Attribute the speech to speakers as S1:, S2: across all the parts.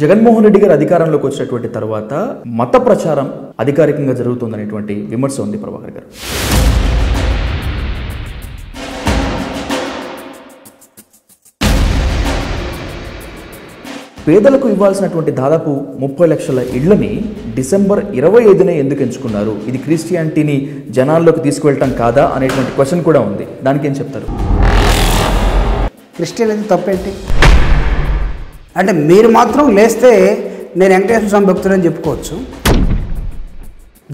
S1: జగన్మోహన్ రెడ్డి గారు అధికారంలోకి వచ్చినటువంటి తర్వాత మత ప్రచారం అధికారికంగా జరుగుతుందనేటువంటి విమర్శ ఉంది ప్రభాకర్ గారు. పేదలకు ఇవ్వాల్సినటువంటి దాదాపు ముప్పై లక్షల ఇళ్ళని డిసెంబర్ ఇరవై ఐదునే ఎందుకు ఎంచుకున్నారు? ఇది క్రిస్టియానిటీని జనాల్లోకి తీసుకువెళ్ళటం కాదా అనేటువంటి క్వశ్చన్ కూడా ఉంది. దానికి ఏం చెప్తారు?
S2: క్రిస్టియన్ అయితే తప్పేంటి? అంటే మీరు మాత్రం లేస్తే నేను వెంకటేశ్వర స్వామి భక్తుడని చెప్పుకోవచ్చు.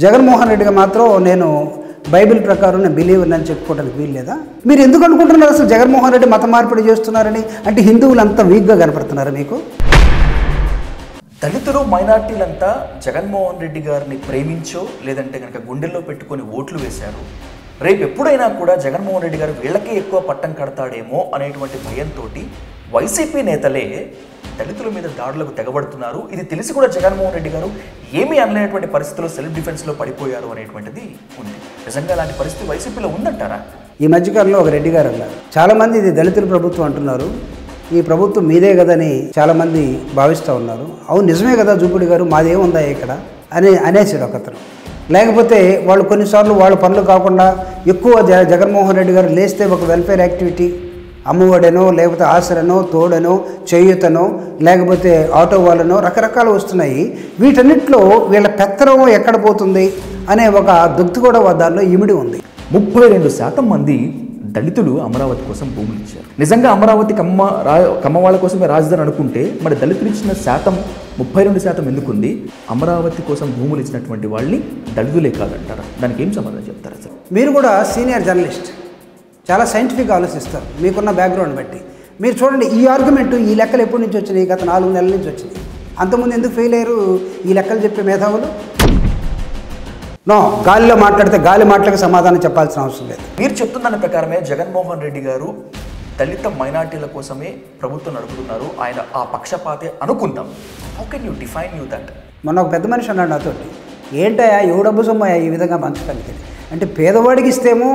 S2: జగన్మోహన్ రెడ్డిగా మాత్రం నేను బైబిల్ ప్రకారం నేను బిలీవర్ అని చెప్పుకోవడానికి వీలు లేదా? మీరు ఎందుకు అనుకుంటున్నారు అసలు జగన్మోహన్ రెడ్డి మత మార్పిడి చేస్తున్నారని? అంటే హిందువులు అంత వీక్గా కనపడుతున్నారు మీకు?
S1: దళితులు మైనార్టీలంతా జగన్మోహన్ రెడ్డి గారిని ప్రేమించో లేదంటే కనుక గుండెల్లో పెట్టుకొని ఓట్లు వేశారు. రేపు ఎప్పుడైనా కూడా జగన్మోహన్ రెడ్డి గారు వీళ్ళకే ఎక్కువ పట్టం కడతాడేమో అనేటువంటి భయంతో వైసీపీ నేతలే దళితుల మీద దాడులకు తెగబడుతున్నారు. ఇది తెలిసి కూడా జగన్మోహన్ రెడ్డి గారు ఏమీ అనలేనటువంటి పరిస్థితుల్లో సెల్ఫ్ డిఫెన్స్లో పడిపోయారు అనేటువంటిది ఉంది. నిజంగా అలాంటి పరిస్థితి వైసీపీలో ఉందంటారా?
S2: ఈ మధ్యకాలంలో ఒక రెడ్డి గారు అన్నారు. చాలామంది ఇది దళితుల ప్రభుత్వం అంటున్నారు. ఈ ప్రభుత్వం మీదే కదని చాలామంది భావిస్తూ ఉన్నారు. అవును నిజమే కదా జూపుడి గారు మాదేముందా ఇక్కడ అని అనేసాడు ఒకతను. లేకపోతే వాళ్ళు కొన్నిసార్లు వాళ్ళ పనులు కాకుండా ఎక్కువ జ జగన్మోహన్ రెడ్డి గారు లేస్తే ఒక వెల్ఫేర్ యాక్టివిటీ అమ్మఒడనో లేకపోతే ఆసరనో తోడనో చేయూతనో లేకపోతే ఆటో వాళ్ళనో రకరకాలు వస్తున్నాయి. వీటన్నిటిలో వీళ్ళ పెత్తనం ఎక్కడ పోతుంది అనే ఒక దుగ్ధ కూడా దానిలో ఇమిడి ఉంది.
S1: ముప్పై రెండు శాతం మంది దళితులు అమరావతి కోసం భూములు ఇచ్చారు. నిజంగా అమరావతి కమ్మ రా కమ్మ వాళ్ళ కోసమే రాజధాని అనుకుంటే మరి దళితులు ఇచ్చిన శాతం ముప్పై రెండు శాతం ఎందుకుంది? అమరావతి కోసం భూములు ఇచ్చినటువంటి వాళ్ళని దళితులే కాదంటారా? దానికి ఏం సమాధానం చెప్తారు అసలు
S2: మీరు కూడా సీనియర్ జర్నలిస్ట్. చాలా సైంటిఫిక్గా ఆలోచిస్తారు. మీకున్న బ్యాక్గ్రౌండ్ బట్టి. మీరు చూడండి ఈ ఆర్గ్యుమెంట్ ఈ లెక్కలు ఎప్పటి నుంచి వచ్చినాయి? గత నాలుగు నెలల నుంచి వచ్చింది అంతకుముందు ఎందుకు ఫెయిల్ అయ్యారు? ఈ లెక్కలు చెప్పే మేధావులు? నో గాలిలో మాట్లాడితే గాలి మాటలకు సమాధానం చెప్పాల్సిన అవసరం లేదు.
S1: మీరు చెప్తున్న ప్రకారమే జగన్మోహన్ రెడ్డి గారు దళిత మైనార్టీల కోసమే ప్రభుత్వం నడుపుతున్నారు. ఆయన ఆ పక్షపాతే అనుకుందాం. How can you define you that
S2: మొన్న ఒక పెద్ద మనిషి అన్నాడు నాతో ఏంటయ్యా ఎవడబ్బు సొమ్మయ్యా ఈ విధంగా పంచడానికి అంటే పేదవాడికి ఇస్తేమో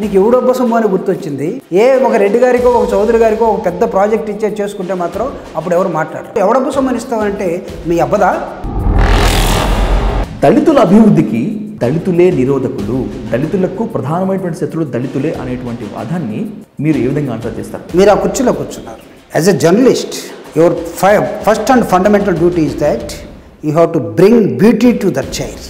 S2: నీకు ఎవడబ్బు సొమ్ము అని గుర్తొచ్చింది. ఏ ఒక రెడ్డి గారికో ఒక చౌదరి గారికో ఒక పెద్ద ప్రాజెక్ట్ ఇచ్చే చేసుకుంటే మాత్రం అప్పుడు ఎవరు మాట్లాడరు. ఎవడబ్బు సొమ్ము అని ఇస్తామంటే మీ అబ్బదా?
S1: దళితుల అభివృద్ధికి దళితులే నిరోధకులు. దళితులకు ప్రధానమైనటువంటి శత్రుడు దళితులే అనేటువంటి వాదాన్ని మీరు ఏ విధంగా ఆన్సర్ చేస్తారు?
S2: మీరు ఆ కుర్చీలో కూర్చున్నారు. As a journalist your first and fundamental duty is that you have to bring beauty to that chair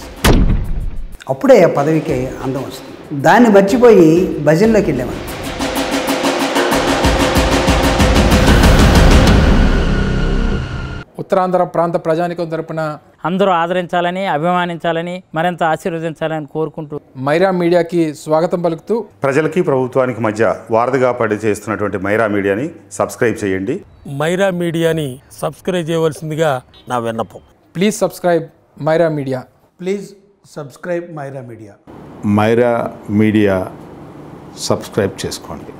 S2: అప్పుడే ఆ పదవికి అందం వస్తుంది. దాన్ని మర్చిపోయి భజనలోకి వెళ్ళేవాడు
S3: ఉత్తరాంధ్ర ప్రాంత ప్రజానికం తరపున
S4: అందరూ ఆదరించాలని అభిమానించాలని మరింత ఆశీర్వదించాలని కోరుకుంటూ
S3: మైరా మీడియాకి స్వాగతం పలుకుతూ
S5: ప్రజలకి ప్రభుత్వానికి మధ్య వారధిగా పడి చేస్తున్నటువంటి మైరా మీడియాని సబ్స్క్రైబ్ చేయండి.
S6: మైరా మీడియాని సబ్స్క్రైబ్ చేయవలసిందిగా నా విన్నపం.
S3: Please subscribe Myra media.
S2: Please subscribe Myra media.
S7: Myra media subscribe చేసుకోండి.